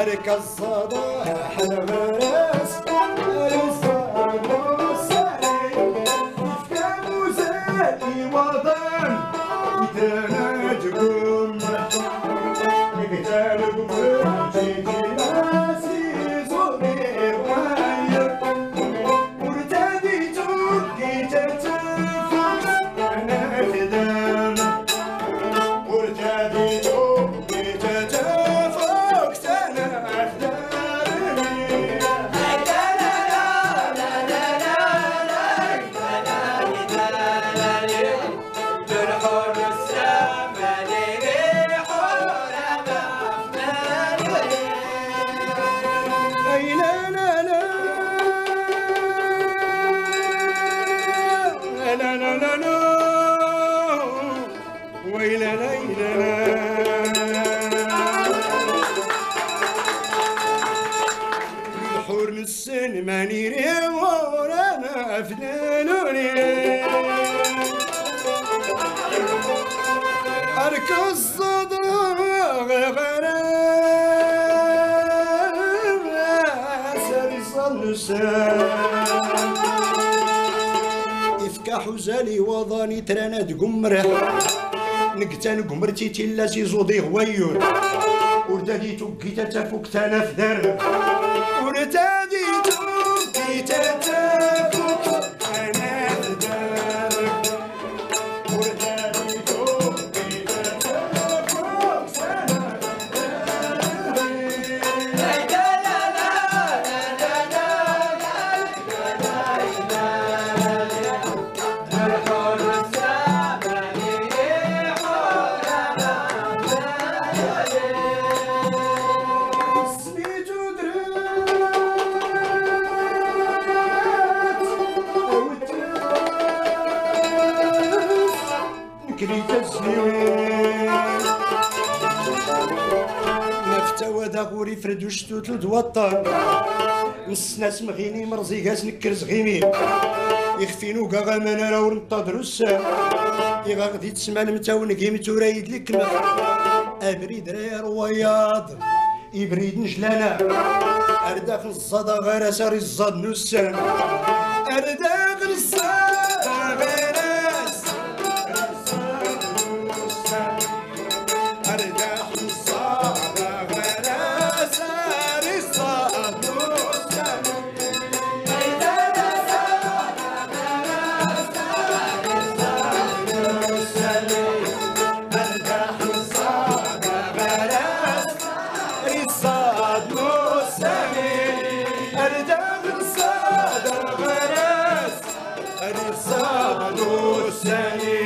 أركز الصباح الغراس الصباح ويلا لا لا الحور السن ماني ريور أنا فنانوني صلسان يفكح زالي وضاني ترانا تقمره نقتان قمرتي تلا زودي غويور وردادي توكي تتفوك تانا في دار وردادي توكي تتفوك غوري فردو شتوت لدوطان نسناس مغيني مرزي غاس نكر زغيمي. يخفينو كاع غامان راه ونطادرو السام يغا غدي تسمع المتاون كيم تورايد لك أبريد راه روياض يبريد نجلانا. ارداخل الصدى غير ساري الصاد نسان ارداخل الصدى Her sanus seni